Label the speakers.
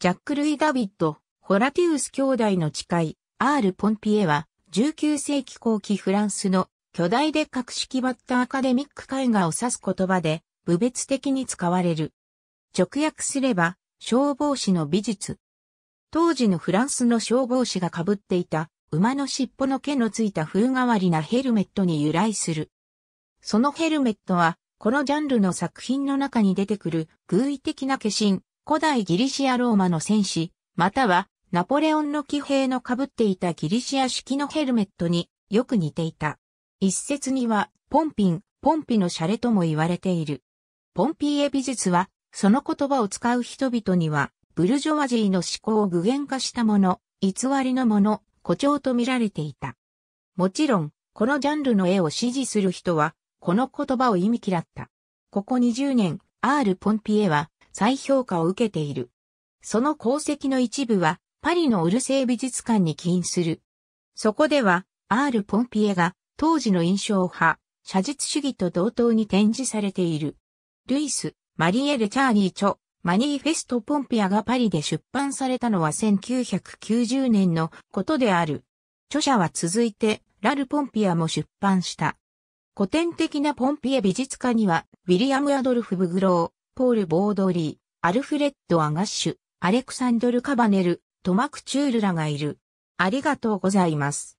Speaker 1: ジャック・ルイ・ダビッド、ホラティウス兄弟の誓い、アール・ポンピエは、19世紀後期フランスの巨大で格式バッタアカデミック絵画を指す言葉で、部別的に使われる。直訳すれば、消防士の美術。当時のフランスの消防士が被っていた馬の尻尾の毛のついた風変わりなヘルメットに由来する。そのヘルメットは、このジャンルの作品の中に出てくる偶意的な化身、古代ギリシアローマの戦士、またはナポレオンの騎兵の被っていたギリシア式のヘルメットによく似ていた。一説には、ポンピン、ポンピのシャレとも言われている。ポンピエ美術は、その言葉を使う人々には、ブルジョワジーの思考を具現化したもの、偽りのもの、誇張と見られていた。もちろん、このジャンルの絵を支持する人は、この言葉を意味嫌った。ここ20年、アール・ポンピエは再評価を受けている。その功績の一部は、パリのオルセー美術館に起因する。そこでは、アール・ポンピエが当時の印象派、写実主義と同等に展示されている。ルイス、マリエル・チャーリー著、マニーフェスト・ポンピアがパリで出版されたのは1990年のことである。著者は続いて、ラル・ポンピアも出版した。古典的なポンピエ美術家には、ウィリアム・アドルフ・ブグロー、ポール・ボードリー、アルフレッド・アガッシュ、アレクサンドル・カバネル、トマクチュールらがいる。ありがとうございます。